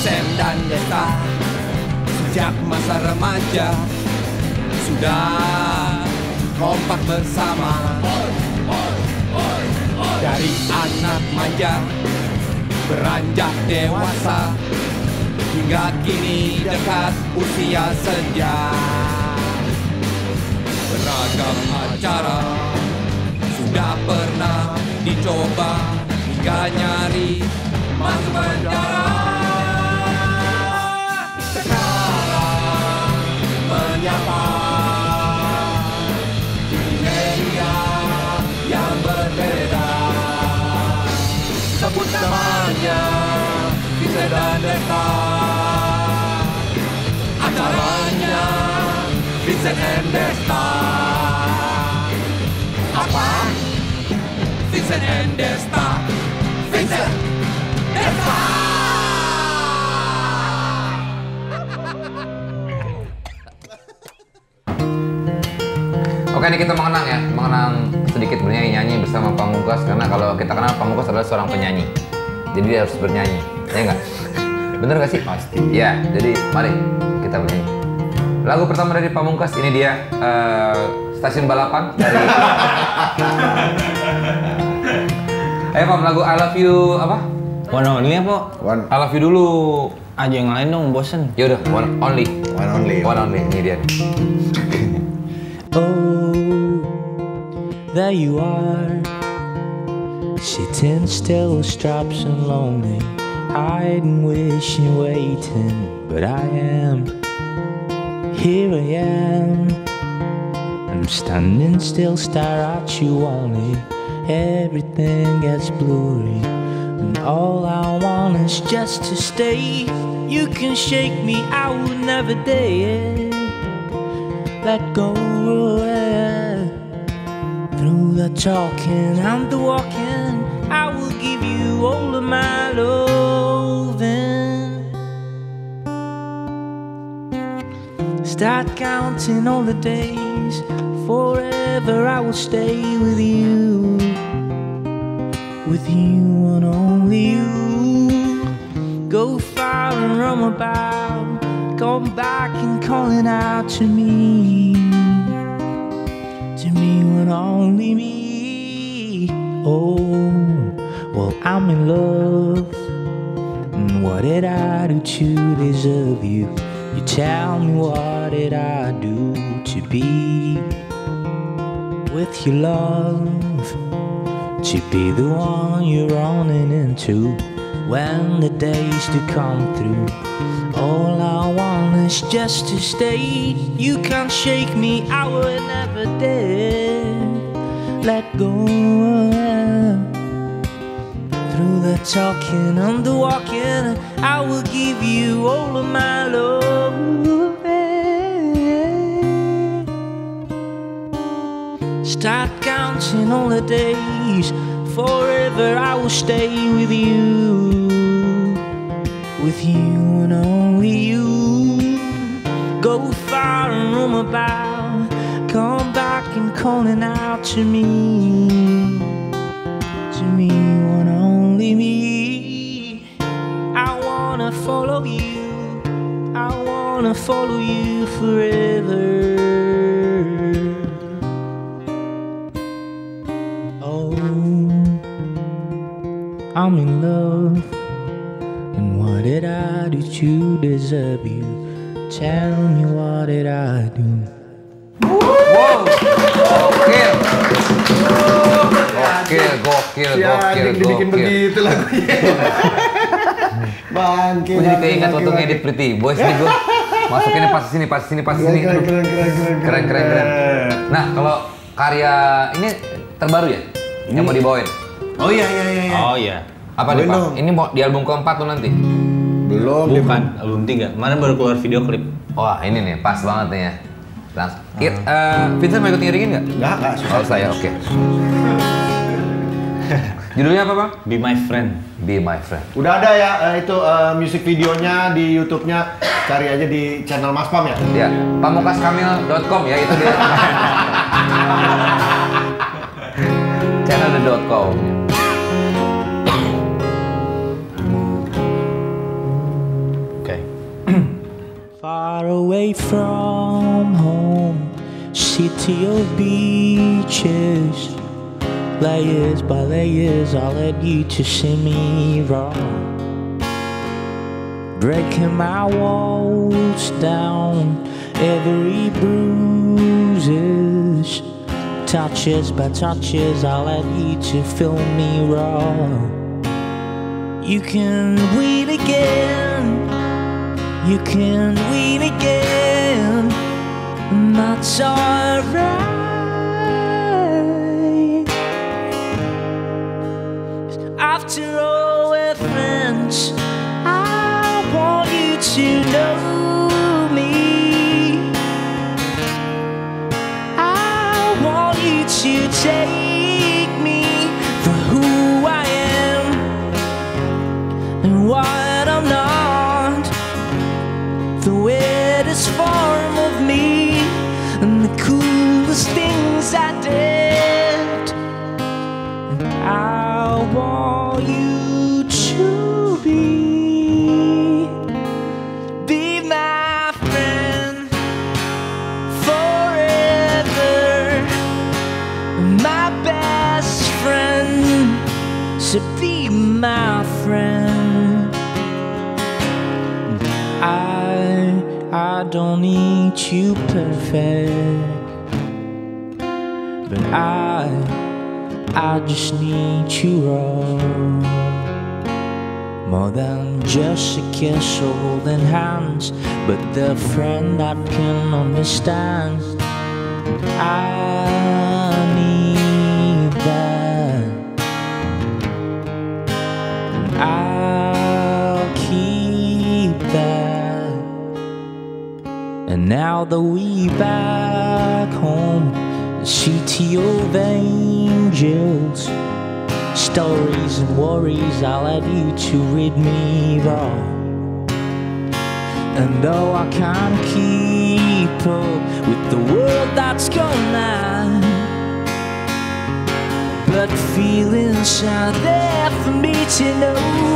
Sam dan Desta Sejak masa remaja Sudah kompak bersama. Dari anak manja Beranjak dewasa Hingga kini dekat usia senja. Beragam acara Sudah pernah dicoba Hingga nyari masuk penjara Bisa dan Desta Acaranya Vincent and Desta Apa? Vincent and Desta Vincent Desta Oke, ini kita mengenang ya, mengenang sedikit bernyanyi-nyanyi bersama Pamungkas karena kalau kita kenal Pamungkas adalah seorang penyanyi. Jadi dia harus bernyanyi, ya enggak? Bener gak sih? Pasti. Ya, jadi mari kita bernyanyi. Lagu pertama dari Pamungkas ini dia eh, stasiun balapan dari Ayo Pam, lagu I Love You apa? One only apa? One, I Love You dulu. Aja yang lain dong, bosen. Ya udah, one only. one only. One only, ini dia. Oh, there you are. Sitting still, straps and lonely, hiding, wishing, waiting. But I am, here I am. I'm standing still, stare at you only. Everything gets blurry, and all I want is just to stay. You can shake me, I would never dare let go away. Through the talking and the walking, Start counting all the days. Forever I will stay with you. With you and only you. Go far and roam about. Come back and calling out to me. To me when only me. Oh, well, I'm in love. And what did I do to deserve you? You tell me what did I do to be with your love? To be the one you're running into when the days do come through. All I want is just to stay. You can't shake me, I would never dare let go. Through the talking and the walking, I will give you all of my love. Start counting all the days. Forever I will stay with you. With you and only you. Go far and roam about. Come back and calling out to me. To me and only me. I wanna follow you. I wanna follow you forever. Deserve you? Tell me what did I do? Wow, gokil. Gokil, gokil, Ya, gokil, anjing dibikin gokil. begitu lagunya. Bangke. Gue jadi keinget waktu ngedit Pretty Boys nih gue. Masukinnya pas sini, pas sini, pas Keren, sini. keren, keren, keren, keren, Keren, keren, keren. Nah, kalau karya ini terbaru ya? Yang mau dibawain? Oh iya, iya, iya. iya. Oh iya. Apa nih, Pak? Ini mau di album keempat tuh nanti? Belum. dia Bukan, album tiga. Kemarin baru keluar video klip. Wah, ini nih, pas banget nih ya. Langsung. Kit, eh, Vincent mau ikut ngiringin nggak? Enggak, enggak. susah. Oh, saya, oke. Judulnya apa, Bang? Be my friend. Be My Friend. Udah ada ya eh, itu eh, music videonya di YouTube-nya. Cari aja di channel Mas Pam ya. Ya, pamukaskamil.com ya itu dia. Channel.com. away from home. City of beaches, layers by layers, I let you to see me wrong. Breaking my walls down, every bruises, touches by touches, I let you to feel me raw. You can win again. You can win again. That's alright. After all, we're friends. I want you to know me. I want you to take don't need you perfect, but I I just need you wrong. More than just a kiss or holding hands, but the friend that can understand. I need that. And I'll now that we back home, the city of angels, stories and worries, I'll add you to rid me of. And though I can't keep up with the world that's gone now, but feelings are there for me to know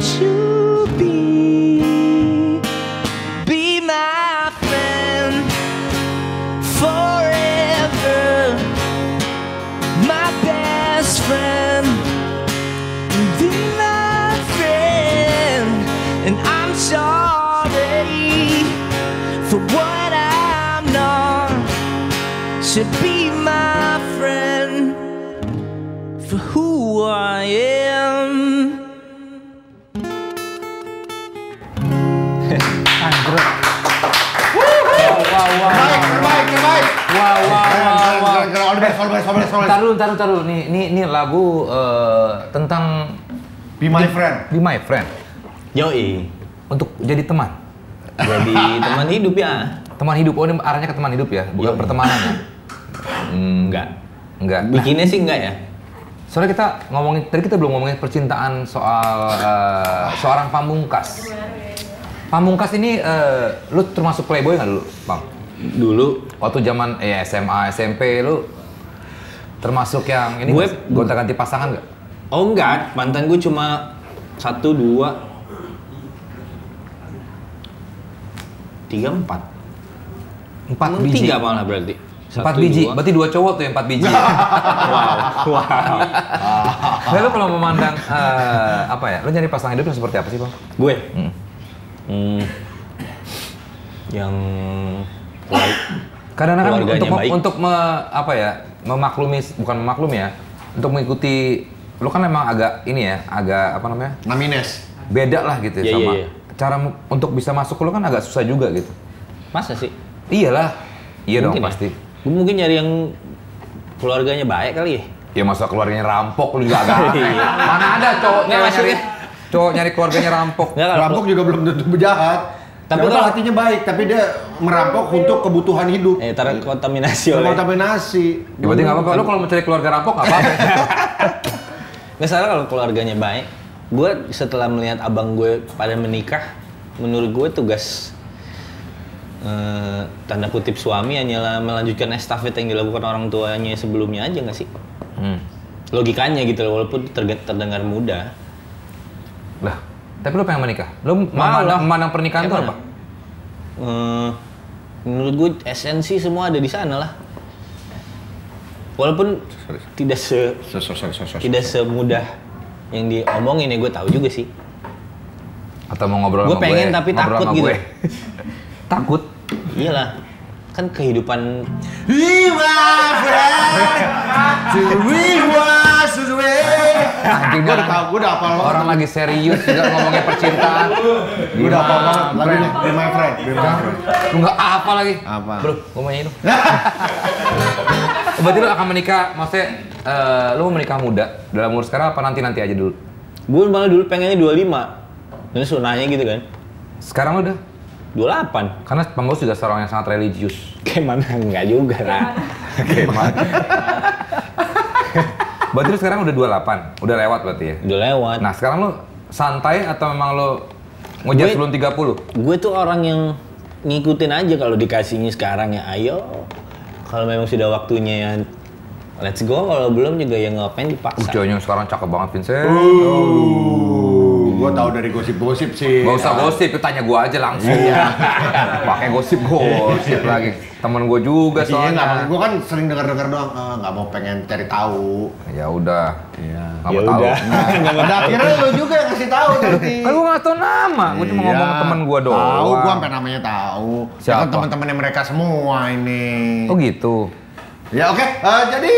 to be? Be my friend forever. My best friend. Be my friend. And I'm sorry for what I'm not should be Ntar best. dulu, ntar dulu, ntar dulu. Nih, ini, ini lagu eh, tentang Be my friend. Be My Friend. Yoi. Untuk jadi teman. Jadi teman hidup ya. Teman hidup, oh ini arahnya ke teman hidup ya, bukan pertemanan ya? Hmm, Enggak. enggak. Nah, Bikinnya sih enggak ya. soalnya kita ngomongin, tadi kita belum ngomongin percintaan soal eh, seorang pamungkas. Pamungkas ini, eh, lu termasuk playboy nggak dulu, Bang? Dulu Waktu zaman eh, SMA, SMP, lu termasuk yang ini Gue- nggak? gonta-ganti pasangan nggak? Oh enggak, mantan gue cuma satu, dua, tiga, empat. Empat Emang biji. Tiga malah berarti. Empat Satu, biji, dua. berarti dua cowok tuh yang empat biji. Wow, wow. Nah, lu kalau memandang eh, apa ya? Lu nyari pasangan hidup seperti apa sih, Bang? gue, Hmm. hmm, yang baik. Kadang-kadang Keluarganya untuk baik. untuk me- apa ya? memaklumi bukan memaklumi ya. Untuk mengikuti lu kan memang agak ini ya, agak apa namanya? Namines. Beda lah gitu Iya, sama iya, iya. cara untuk bisa masuk lu kan agak susah juga gitu. Masa sih? Iyalah. Iya dong Mungkin ya? pasti. Gue mungkin nyari yang keluarganya baik kali ya. Ya masa keluarganya rampok lu juga agak aneh. Iya. Mana ada cowok Nggak, cewek maksudnya- nyari cowok nyari keluarganya rampok. Nggak Rampok juga belum tentu jahat. Tapi Tapi kalau- hatinya baik, tapi dia merampok untuk kebutuhan hidup. eh terkontaminasi oleh. Kontaminasi. Ya berarti nggak apa-apa. Lu kalau mau cari keluarga rampok nggak apa-apa. Nggak salah kalau keluarganya baik. Gue setelah melihat abang gue pada menikah, menurut gue tugas eh, tanda kutip suami hanyalah melanjutkan estafet yang dilakukan orang tuanya sebelumnya aja nggak sih? Hmm. Logikanya gitu loh, walaupun terdengar mudah. Lah, tapi lu pengen menikah? Lah. memandang, memandang pernikahan itu apa? Eh, menurut gue esensi semua ada di sana lah. Walaupun tidak se tidak semudah yang diomongin ya gue tahu juga sih. Atau mau ngobrol Gua sama pengen gue? tapi takut gitu. gue. takut? Iyalah, kan kehidupan Lima was the way. Anjing Gue gue udah tahu, gue udah hafal banget. Orang lagi serius juga ngomongin percintaan. Gue udah hafal banget lagunya. Be my friend, be my friend. Lu nggak apa lagi? Apa? Bro, gue mau nyanyi dong. Berarti lu akan menikah, maksudnya lu mau menikah muda dalam umur sekarang apa nanti-nanti aja dulu? gue malah dulu pengennya 25 Terus sunahnya gitu kan Sekarang udah? 28 Karena Bang Bos juga seorang yang sangat religius. Kayak mana? Enggak juga lah Gimana? berarti lu sekarang udah 28, udah lewat berarti ya? Udah lewat Nah sekarang lu santai atau memang lu ngejar Gue- sebelum 30? Gue tuh orang yang ngikutin aja kalau dikasihnya sekarang ya ayo Kalau memang sudah waktunya ya let's go Kalau belum juga ya ngapain dipaksa Cowoknya sekarang cakep banget Vincent. Gue tahu dari gosip-gosip sih. Gak usah gosip, itu tanya gua aja langsung. Pakai gosip-gosip lagi. Temen gua juga Iya soalnya. gue kan sering dengar-dengar doang, "Ah, nggak mau pengen cari tahu. Ya udah. Iya. Nggak Ya mau tahu. udah. Nah, pada akhirnya lu juga yang ngasih tahu nanti. Kan gua nggak tahu nama, gua cuma ngomong ke temen gua doang. Iya. Tahu, gua sampai namanya tahu. Ya Siapa? kan teman-temannya mereka semua ini. Oh gitu. Ya oke, eh, jadi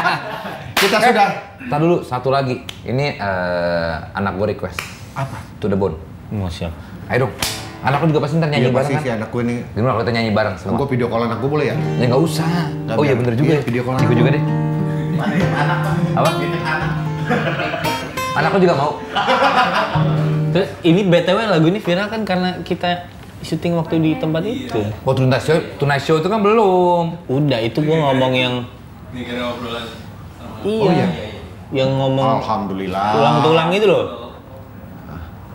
kita sudah Ntar dulu, satu lagi. Ini eh, anak gua request. Apa? To the bone. Mau siap Ayo dong. Anak lu juga pasti ntar nyanyi Iya bareng pasti kan? si anak gue nih. Gimana kalau kita nyanyi bareng semua? Gue video call anak gue boleh ya? Ya nggak usah. Nggak oh iya bener juga. iya, ya. video call Ikut anak. juga deh. Apa? Anak lu juga mau? Terus ini BTW lagu ini viral kan karena kita syuting waktu di tempat itu Oh Tonight Show, Tonight Show itu kan belum. Udah itu gua ngomong yang Iya. Oh, iya. Yang ngomong Alhamdulillah. tulang-tulang itu loh.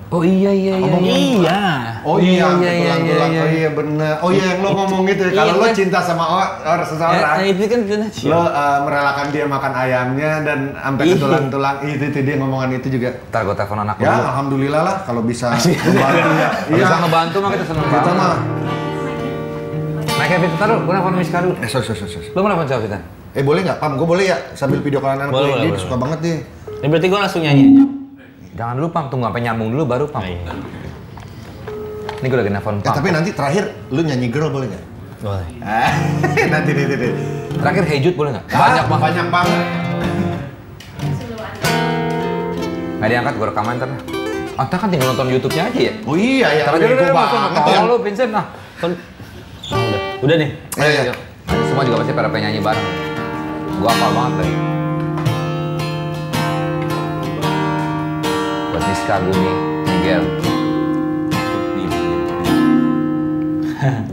Oh iya iya iya. Ngomong- Iya. Oh iya, Iya, iya, iya, tulang-tulang. iya, Oh iya bener. Oh iya yang lo ngomong gitu ya. Iya, Kalau lo kan? cinta sama or- orang seseorang, Eh, itu kan kena lo eh, merelakan dia makan ayamnya dan sampai ke Iya. tulang-tulang itu itu dia ngomongan itu juga. Ntar gue telepon anak Ya dulu. alhamdulillah lah kalau bisa membantu ya. Kalau bisa ngebantu mah kita seneng Kita banget. mah. Nah Kevin, ntar dulu, gue nelfon Miska dulu. Eh sorry sorry sorry. Lu mau nelfon siapa? Eh boleh nggak? Pam, gue boleh ya sambil video callan anak gue. Boleh, boleh, Dia boleh. suka banget nih. Ini berarti gua langsung nyanyi. Jangan dulu Pam, tunggu sampai nyambung dulu baru Pam. Ah, iya. Ini gue lagi nelfon Ya, Pam. tapi nanti terakhir lu nyanyi girl boleh nggak? Boleh. Eh, nanti nanti nanti. Terakhir Hey Jude boleh nggak? Banyak banget. Banyak banget. Nggak diangkat, gue rekaman ntar lah. Ah, ntar kan tinggal nonton YouTube-nya aja ya? Oh iya ya. Bego dulu, banget ya. Tolong lu Vincent, nah. Kan Ah, udah. Udah nih. Ayo, ayo. Nanti semua juga pasti pada pengen nyanyi bareng. Gua hafal banget tadi. Buat Miska, Gumi, Miguel.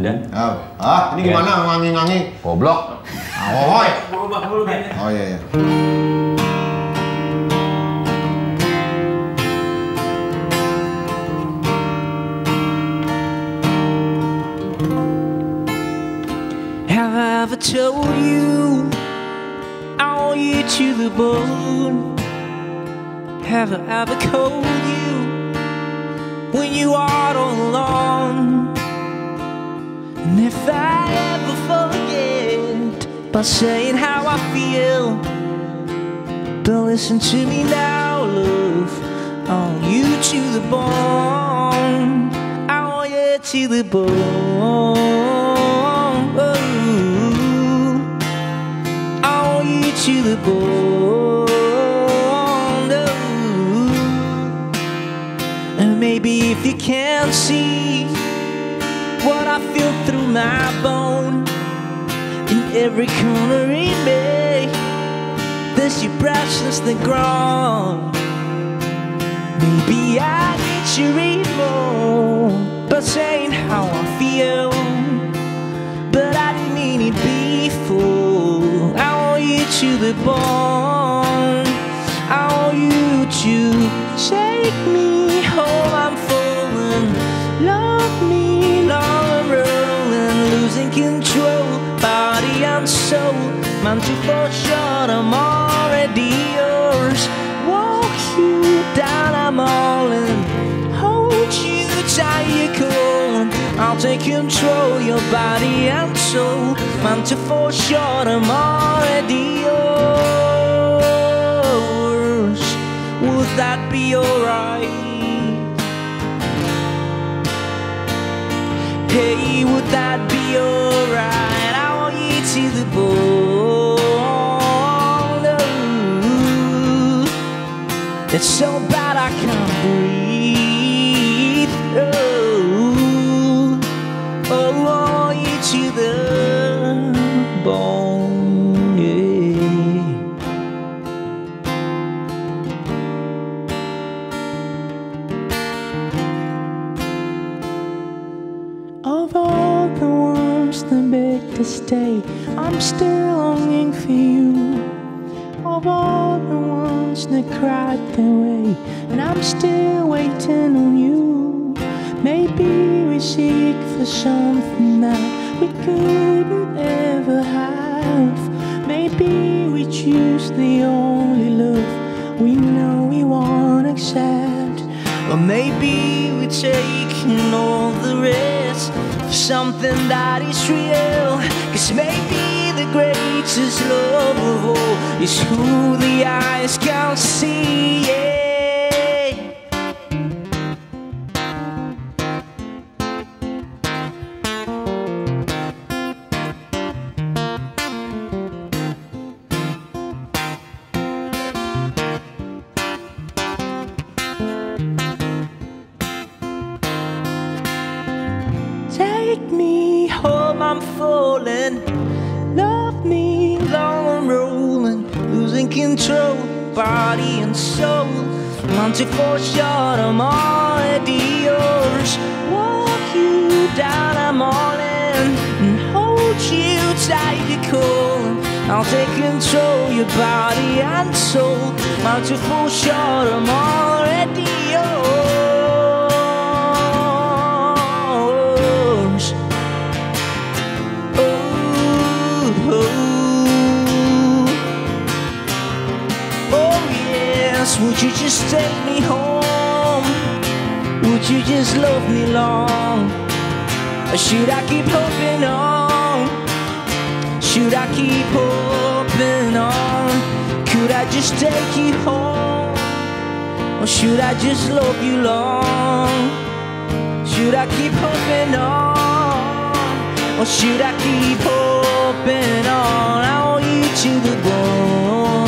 Udah. Ah, ah, ini gimana ngangi-ngangi? Goblok. Oh, iya. Oh iya iya. Have I ever told you I want you to the bone? Have I ever called you when you are all alone? And if I ever forget by saying how I feel, don't listen to me now, love. I want you to the bone. I want you to the bone. I want you to the bone. Maybe if you can't see what I feel through my bone. In every corner in me, there's your precious the ground. Maybe I need you read more, but saying how I feel. But I didn't mean it before. I want you to the bone. I want you to take me soul. Man, to fall short, I'm already yours. Walk you down, I'm all in. Hold you tight, you're cold. I'll take control, your body and soul. Man, to fall short, I'm already yours. Would that be alright? Hey, would that be alright? It's so bad I can't breathe. Oh, oh, I want you to the bone. Yeah. Of all the ones that beg to stay, I'm still longing for you. Of all the that cried their way, and I'm still waiting on you. Maybe we seek for something that we couldn't ever have. Maybe we choose the only love we know we won't accept. Or maybe we're taking all the risk for something that is real. Cause maybe the greatest love of all is who the eyes can't see. Yeah. Body and soul. Far short, I'm already yours. Walk you down, I'm all in, and hold you tight, you cool. I'll take control, your body and soul. Far short, I'm already take me home? Would you just love me long? Or should I keep hoping on? Should I keep hoping on? Could I just take you home? Or should I just love you long? Should I keep hoping on? Or should I keep hoping on? I want you to the bone.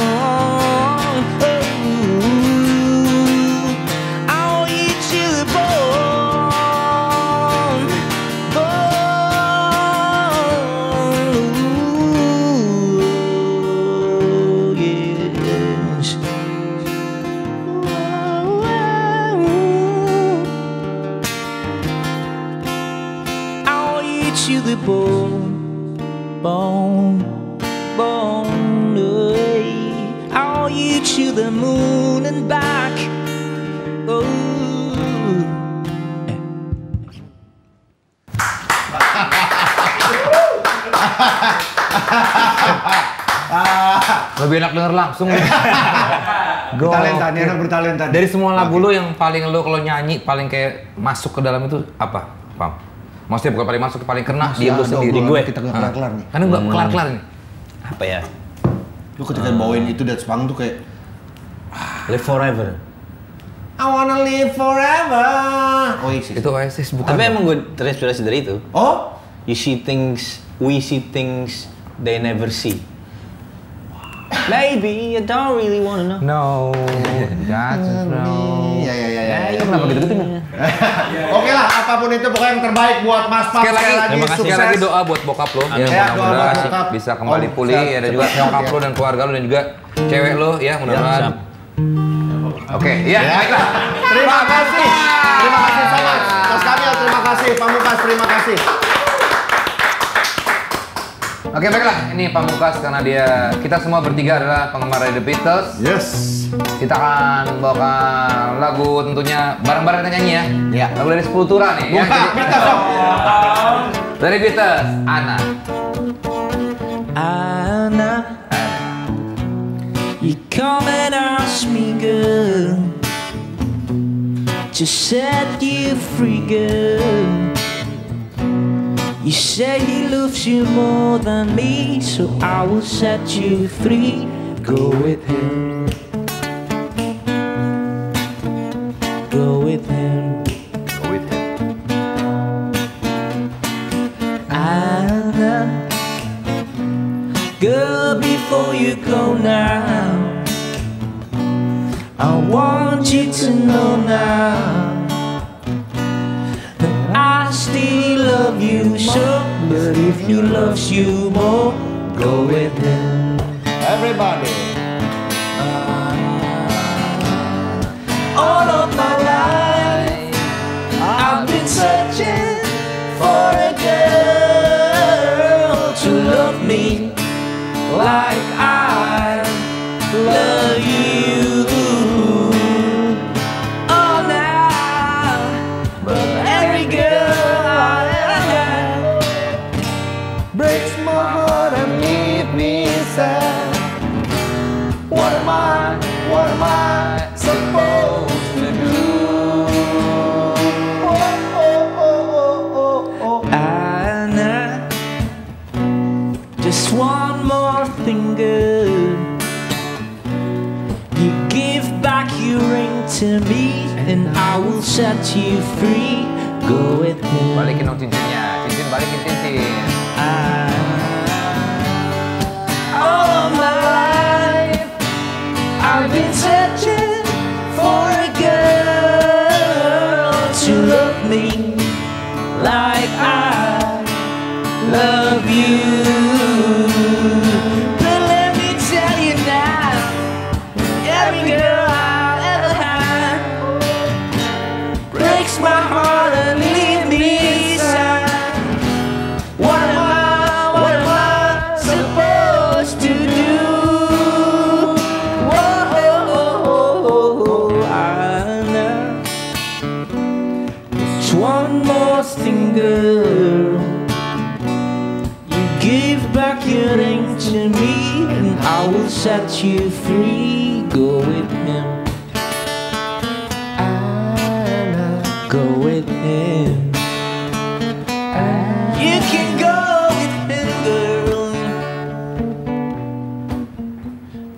Dari semua lagu lu yang paling lu kalau nyanyi paling kayak masuk ke dalam itu apa? Pam? Maksudnya bukan paling masuk, paling kena lu ada sendiri. obrolan gue. Kita nggak kelar-kelar nih. Karena gua kelar-kelar nih. Apa ya? Lu ketika bawain itu Dead Spang tuh kayak Live forever. I wanna live forever. Oasis. Itu Oasis bukan. Tapi emang gue terinspirasi dari itu. Oh, You see things, we see things they never see. Maybe you don't really wanna know. No, that's no. iya iya iya. iya. Maybe kenapa gitu-gitu? Oke lah, apa pun itu pokoknya yang terbaik buat Mas Pam. Sekali lagi, terima kasih. sekali lagi doa buat bokap lo ya Ya, doa mudah-mudahan bokap. bisa kembali pulih ya dan juga nyokap sehat, lo ya. dan keluarga lo dan juga cewek lo ya mudah-mudahan. Oke, iya, Ya. baiklah. Terima kasih Oke, baiklah. Ini Pamungkas karena dia kita semua bertiga adalah penggemar dari The Beatles. Yes. Kita akan bawakan lagu tentunya bareng-bareng kita nyanyi ya. Ya. Lagu dari Sepultura nih ya. Bukan, Jadi- Beatles dong. dari Beatles, Ana. Anna, you come and ask me, girl, to set you free, girl. You say he loves you more than me, so I will set you free. Go with him. Go with him. Go with him. Anna, girl, before you go now, I want you to know now love you so. But if he loves you more, go with him. Everybody. All of set you free. Go with him. Balikin dong cincinnya. Cincin balikin cincin. All of my life, I've been searching for a girl to love me like I love you. Set you free. Go with him. Go with him. You can go with him, girl.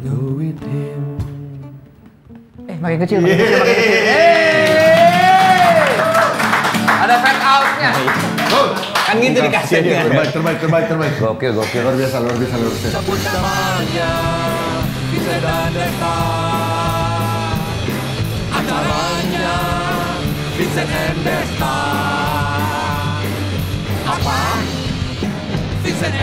Go with him. Eh, makin kecil, makin kecil, makin kecil. Hey! Ada fade out-nya. Kan gitu dikasihnya. Terbaik, terbaik, terbaik, terbaik. Gokil, gokil. Luar biasa, luar biasa, luar biasa. sedan depan Acaranya Vincent and the Star Apa? Vincent